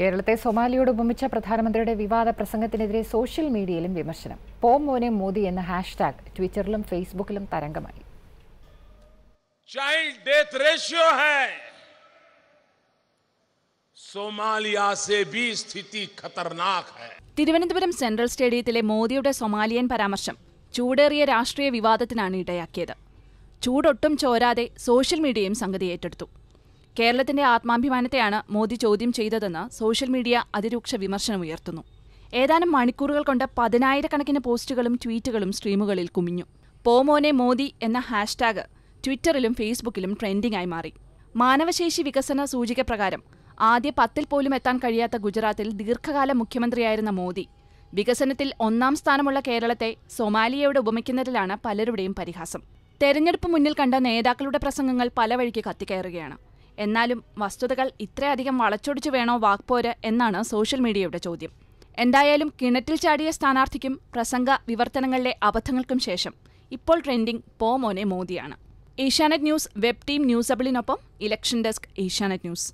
കേരളത്തെ സൊമാലിയോട് ഉപമിച്ച പ്രധാനമന്ത്രിയുടെ വിവാദ പ്രസംഗത്തിനെതിരെ സോഷ്യൽ മീഡിയയിലും വിമർശനം. പോ മോനെ മോദി എന്ന ഹാഷ്ടാഗ് ട്വിറ്ററിലും ഫേസ്ബുക്കിലും തരംഗമായി. ചൈൽഡ് ഡെത്ത് റേഷ്യോ സ്ഥിതി തിരുവനന്തപുരം സെൻട്രൽ സ്റ്റേഡിയത്തിലെ മോദിയുടെ സൊമാലിയൻ പരാമർശം ചൂടേറിയ രാഷ്ട്രീയ വിവാദത്തിനാണ് ഇടയാക്കിയത്. ചൂടൊട്ടും ചോരാതെ സോഷ്യൽ മീഡിയയും സംഗതി ഏറ്റെടുത്തു. കേരളത്തിന്റെ ആത്മാഭിമാനത്തെയാണ് മോദി ചോദ്യം ചെയ്തതെന്ന് സോഷ്യൽ മീഡിയ അതിരൂക്ഷ വിമർശനമുയർത്തുന്നു ഏതാനും മണിക്കൂറുകൾ കൊണ്ട് പതിനായിരക്കണക്കിന് പോസ്റ്റുകളും ട്വീറ്റുകളും സ്ട്രീമുകളിൽ കുമിഞ്ഞു. പോമോനെ മോദി എന്ന ഹാഷ്ടാഗ് ട്വിറ്ററിലും ഫേസ്ബുക്കിലും ട്രെൻഡിംഗ് ആയി മാറി. മാനവശേഷി വികസന സൂചിക പ്രകാരം ആദ്യ പത്തിൽ പോലും എത്താൻ കഴിയാത്ത ഗുജറാത്തിൽ ദീർഘകാല മുഖ്യമന്ത്രിയായിരുന്ന മോദി വികസനത്തിൽ ഒന്നാം സ്ഥാനമുള്ള കേരളത്തെ സൊമാലിയയോട് ഉപമിക്കുന്നതിലാണ് പലരുടെയും പരിഹാസം. തെരഞ്ഞെടുപ്പ് മുന്നിൽ കണ്ട നേതാക്കളുടെ പ്രസംഗങ്ങൾ പല വഴിക്ക് കത്തിക്കയറുകയാണ്. എന്നാലും വസ്തുതകൾ ഇത്രയധികം വളച്ചൊടിച്ചു വേണോ വാക്പോര് എന്നാണ് സോഷ്യൽ മീഡിയയുടെ ചോദ്യം. എന്തായാലും കിണറ്റിൽ ചാടിയ സ്ഥാനാർത്ഥിക്കും പ്രസംഗ വിവർത്തനങ്ങളിലെ അബദ്ധങ്ങൾക്കും ശേഷം ഇപ്പോൾ ട്രെൻഡിംഗ് പോമോനെ മോദിയാണ്. ഏഷ്യാനെറ്റ് ന്യൂസ് വെബ് ടീം ന്യൂസബിളിനൊപ്പം ഇലക്ഷൻ ഡെസ്ക് ഏഷ്യാനെറ്റ് ന്യൂസ്.